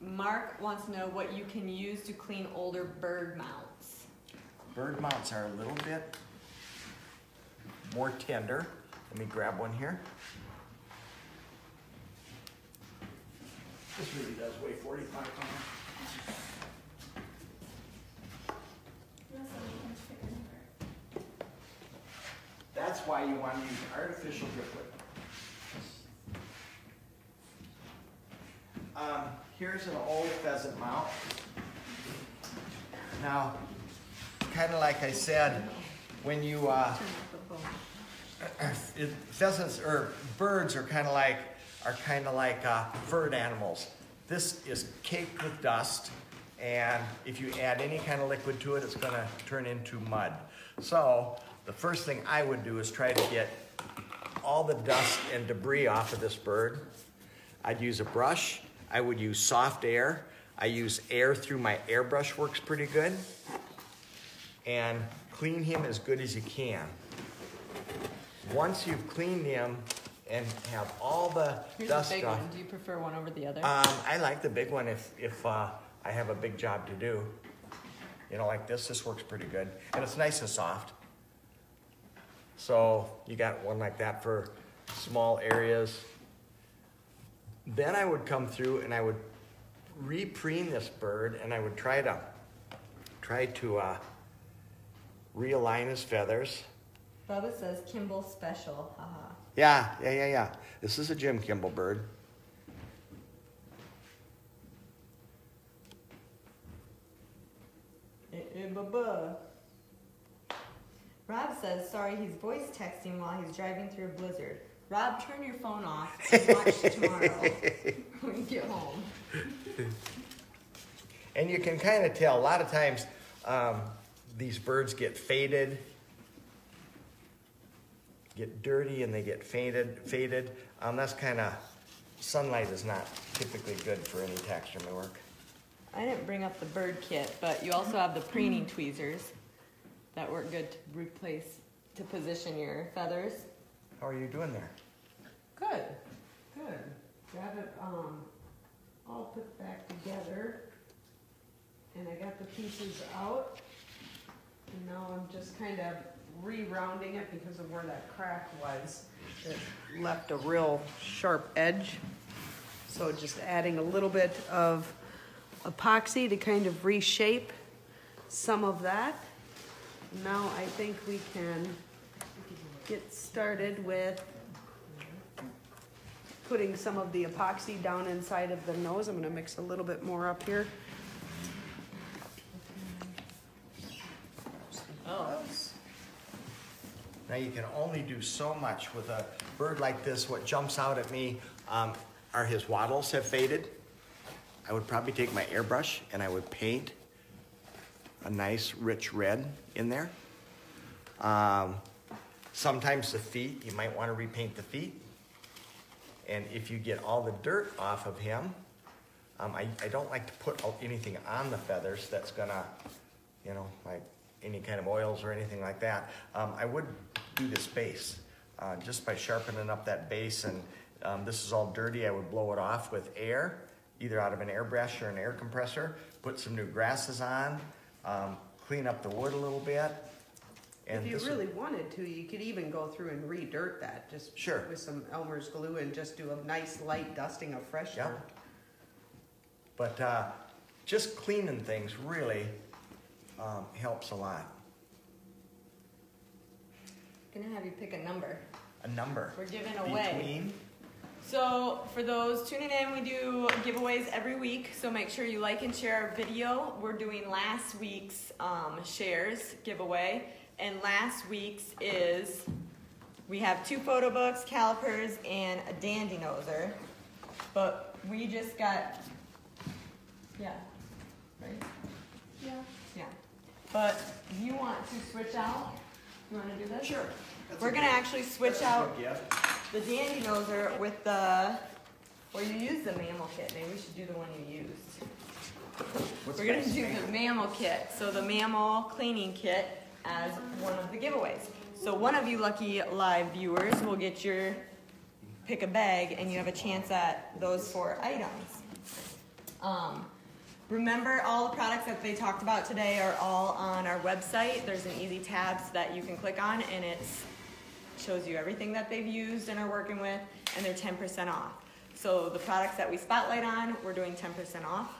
Mark wants to know what you can use to clean older bird mounts. Bird mounts are a little bit more tender. Let me grab one here. This really does weigh 45 pounds. That's what we can figure out. That's why you want to use artificial driplet. Um, here's an old pheasant mount. Now, kind of like I said, when you, uh, it, pheasants or birds are kind of like are kind of like uh, furred animals. This is caked with dust, and if you add any kind of liquid to it, it's going to turn into mud. So the first thing I would do is try to get all the dust and debris off of this bird. I'd use a brush. I would use soft air. I use air through my airbrush works pretty good. And clean him as good as you can. Once you've cleaned him and have all the Here's dust big off, one. Do you prefer one over the other? um, I like the big one if if uh, I have a big job to do. You know, like this. This works pretty good, and it's nice and soft. So you got one like that for small areas. Then I would come through and I would repreen this bird, and I would try to try to uh, realign his feathers. Bubba says Kimball special. Haha. Yeah, yeah, yeah, yeah. This is a Jim Kimball bird. Eh, eh, Bubba. Rob says, sorry, he's voice texting while he's driving through a blizzard. Rob, turn your phone off and watch tomorrow when you get home. And you can kind of tell a lot of times um, these birds get faded, get dirty, and they get faded. Faded. Um, that's kind of sunlight is not typically good for any taxidermy work. I didn't bring up the bird kit, but you also have the preening tweezers that work good to replace, to position your feathers. How are you doing there? Good, good. Got it, um, all put back together. And I got the pieces out. And now I'm just kind of re-rounding it because of where that crack was. It left a real sharp edge. So just adding a little bit of epoxy to kind of reshape some of that. Now I think we can get started with putting some of the epoxy down inside of the nose. I'm gonna mix a little bit more up here. Oh. Now you can only do so much with a bird like this. What jumps out at me um, are his wattles have faded. I would probably take my airbrush and I would paint a nice rich red in there. Um, sometimes the feet, you might want to repaint the feet. And if you get all the dirt off of him, um, I, I don't like to put anything on the feathers that's gonna, you know, like any kind of oils or anything like that. Um, I would do this base, uh, just by sharpening up that base and, um, this is all dirty, I would blow it off with air, either out of an airbrush or an air compressor, put some new grasses on, um, clean up the wood a little bit. And If you this would- really wanted to, you could even go through and re-dirt that, just Sure. with some Elmer's glue and just do a nice light dusting of fresh Yeah. dirt. But uh, just cleaning things really um, helps a lot. Gonna have you pick a number. A number. We're giving away. Between, So for those tuning in, we do giveaways every week. So make sure you like and share our video. We're doing last week's um, shares giveaway, and last week's is we have two photo books, calipers, and a dandy noser. But we just got yeah, right. Yeah. Yeah. But you want to switch out? You want to do this? Sure. We're gonna actually switch out Yeah. the dandy noser with the, or you use the mammal kit. Maybe we should do the one you used. We're gonna do the mammal kit. So the mammal cleaning kit as one of the giveaways. So one of you lucky live viewers will get your pick a bag, and you have a chance at those four items. Um, remember, all the products that they talked about today are all on our website. There's an easy tabs that you can click on, and it shows you everything that they've used and are working with, and they're 10% off. So the products that we spotlight on, we're doing 10% off.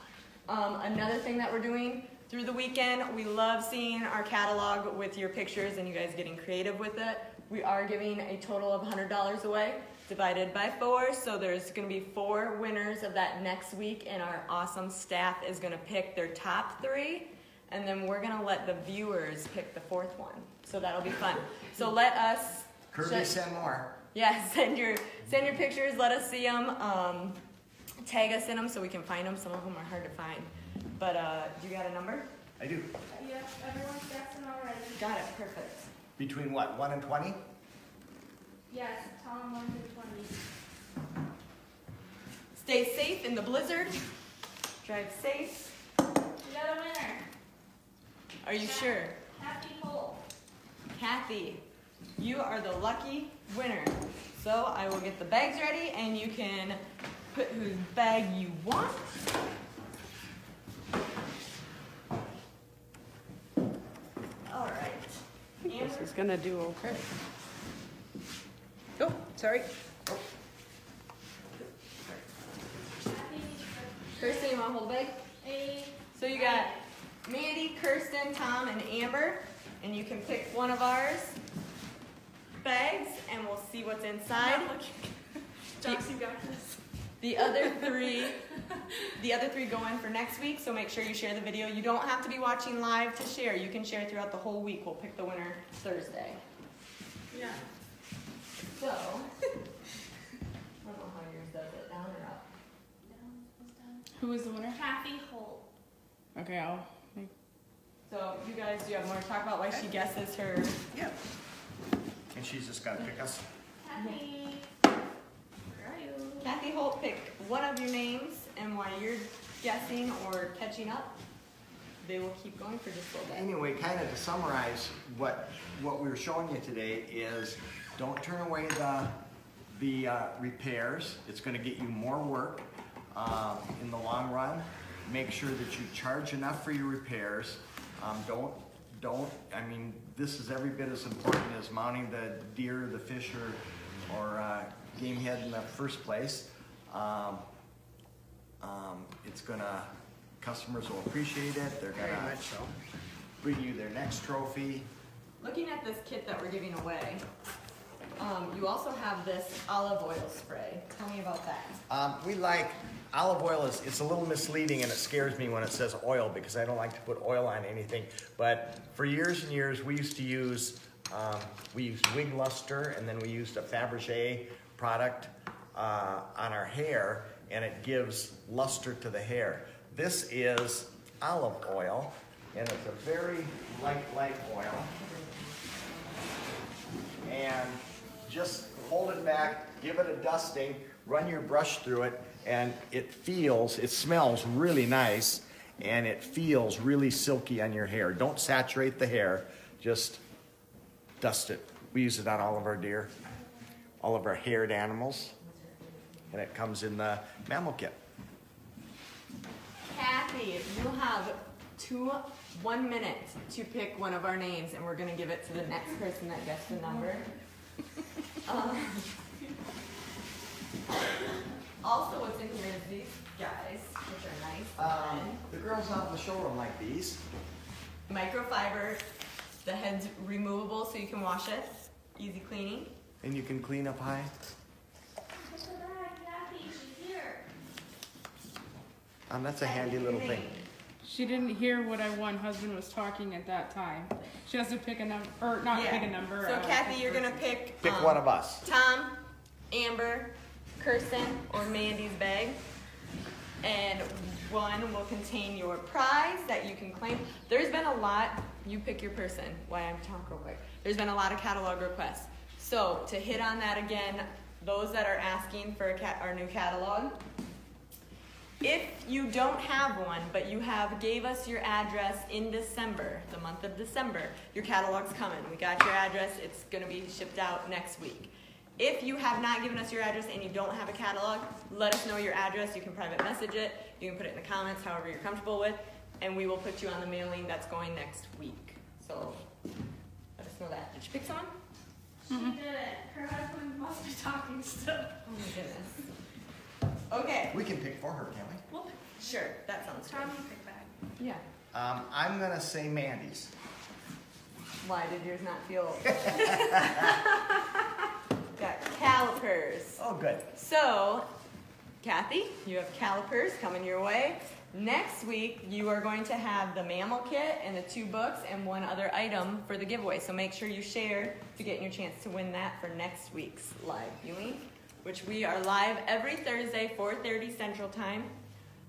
Um, another thing that we're doing through the weekend, we love seeing our catalog with your pictures and you guys getting creative with it. We are giving a total of $100 away, divided by four. So there's going to be four winners of that next week, and our awesome staff is going to pick their top three, and then we're going to let the viewers pick the fourth one. So that'll be fun. So let us Kirby, send more. yeah, send your send your pictures. Let us see them. Um, tag us in them so we can find them. Some of them are hard to find. But uh, do you got a number? I do. Yep, everyone's guessing already. Got it. Perfect. Between what, one and 20? Yes, tell them one to twenty. Stay safe in the blizzard. Drive safe. We got a winner. Are you sure? Happy Cole. Kathy, you are the lucky winner. So I will get the bags ready and you can put whose bag you want. All right. This Amber, is gonna do okay. Oh, sorry. Happy Kirsten, you want to hold the bag? a So you got Mandy, Kirsten, Tom, and Amber. and you can pick one of ours bags, and we'll see what's inside. Josh, you got this. The other three, the other three go in for next week, so make sure you share the video. You don't have to be watching live to share. You can share throughout the whole week. We'll pick the winner Thursday. Yeah. So, I don't know how yours does it, down or up. Who is the winner? Kathy Holt. Okay, I'll make. So, you guys, do you have more to talk about why she guesses her? Yep. And she's just gotta pick us. Kathy. Kathy Holt, pick one of your names, and while you're guessing or catching up, they will keep going for just a little bit. Anyway, kind of to summarize, what, what we were showing you today is, don't turn away the, the uh, repairs. It's gonna get you more work, um, in the long run. Make sure that you charge enough for your repairs. Um, don't, don't, I mean, this is every bit as important as mounting the deer, the fish, or, or, uh, game head in the first place. Um, um, it's gonna, customers will appreciate it, they're gonna much so. bring you their next trophy. Looking at this kit that we're giving away, um, you also have this olive oil spray. Tell me about that. Um, we like, olive oil is, it's a little misleading and it scares me when it says oil because I don't like to put oil on anything. But for years and years, we used to use, um, we used wig luster and then we used a Fabergé product uh, on our hair and it gives luster to the hair. This is olive oil and it's a very light, light oil. and just hold it back, give it a dusting, run your brush through it, and it feels, it smells really nice, and it feels really silky on your hair. Don't saturate the hair, just dust it. We use it on all of our deer, all of our haired animals, and it comes in the mammal kit. Kathy, you have two, one minute to pick one of our names, and we're gonna give it to the next person that gets the number. Um, also, what's in here is these guys, which are nice. Um, the girls out in the showroom like these. Microfiber, the head's removable so you can wash it, easy cleaning. And you can clean up high. Look at that, Kathy. She's here. Um, that's a handy little thing. She didn't hear what I won. Husband was talking at that time. She has to pick a number, or not Yeah. pick a number. So uh, Kathy, you're gonna pick. Pick um, one of us. Tom, Amber, Kirsten, or Mandy's bag. And one will contain your prize that you can claim. There's been a lot, you pick your person, why I'm talking real quick. There's been a lot of catalog requests. So to hit on that again, those that are asking for a cat, our new catalog, if you don't have one, but you have gave us your address in December, the month of December, your catalog's coming. We got your address. It's going to be shipped out next week. If you have not given us your address and you don't have a catalog, let us know your address. You can private message it. You can put it in the comments, however you're comfortable with, and we will put you on the mailing that's going next week. So let us know that. Did you pick someone? She did it. Her husband must be talking still. Oh my goodness. Okay. We can pick for her, can't we? Well, sure. That sounds good. Tom, pick back. Yeah. Um, I'm gonna say Mandy's. Why did yours not feel? Got calipers. Oh, good. So, Kathy, you have calipers coming your way. Next week, you are going to have the mammal kit and the two books and one other item for the giveaway. So make sure you share to get your chance to win that for next week's live viewing, which we are live every Thursday, 4:30 Central Time.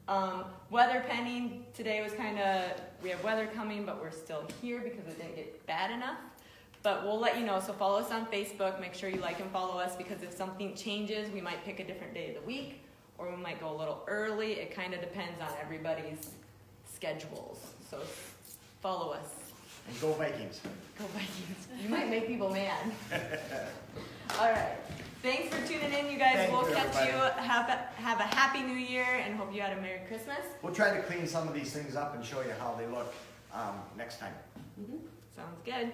Um, weather pending. Today was kind of we have weather coming, but we're still here because it didn't get bad enough. But we'll let you know. So follow us on Facebook. Make sure you like and follow us because if something changes, we might pick a different day of the week or we might go a little early. It kind of depends on everybody's schedules. So follow us. And go Vikings. Go Vikings. You might make people mad. All right. Thanks for tuning in, you guys. Thank we'll you, catch everybody. you. Have a, have a happy new year and hope you had a Merry Christmas. We'll try to clean some of these things up and show you how they look um, next time. Mhm. Sounds good.